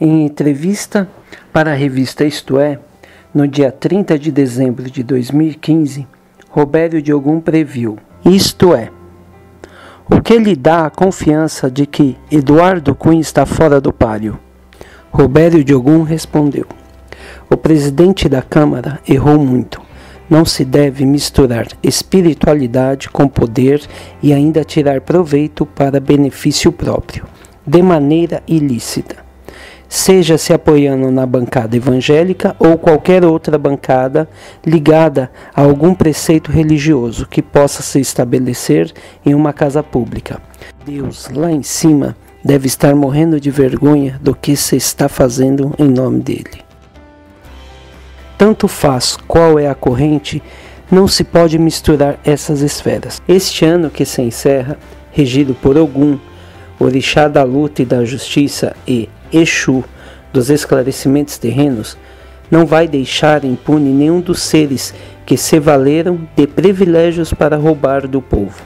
Em entrevista para a revista Isto É, no dia 30 de dezembro de 2015, Robério Diogum previu: Isto é, o que lhe dá a confiança de que Eduardo Cunha está fora do páreo? Robério Diogum respondeu: O presidente da Câmara errou muito. Não se deve misturar espiritualidade com poder e ainda tirar proveito para benefício próprio, de maneira ilícita seja se apoiando na bancada evangélica ou qualquer outra bancada ligada a algum preceito religioso que possa se estabelecer em uma casa pública. Deus, lá em cima, deve estar morrendo de vergonha do que se está fazendo em nome dele. Tanto faz qual é a corrente, não se pode misturar essas esferas. Este ano que se encerra, regido por Ogum, orixá da luta e da justiça e Exu, dos esclarecimentos terrenos, não vai deixar impune nenhum dos seres que se valeram de privilégios para roubar do povo.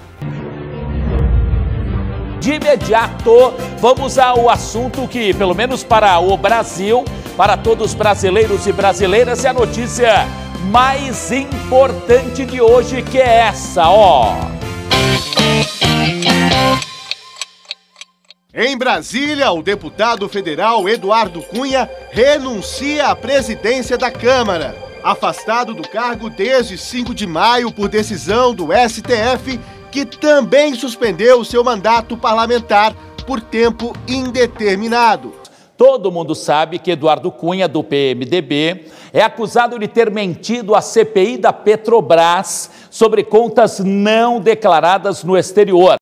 De imediato, vamos ao assunto que, pelo menos para o Brasil, para todos os brasileiros e brasileiras, é a notícia mais importante de hoje, que é essa, ó. Em Brasília, o deputado federal Eduardo Cunha renuncia à presidência da Câmara. Afastado do cargo desde 5 de maio por decisão do STF, que também suspendeu seu mandato parlamentar por tempo indeterminado. Todo mundo sabe que Eduardo Cunha, do PMDB, é acusado de ter mentido à CPI da Petrobras sobre contas não declaradas no exterior.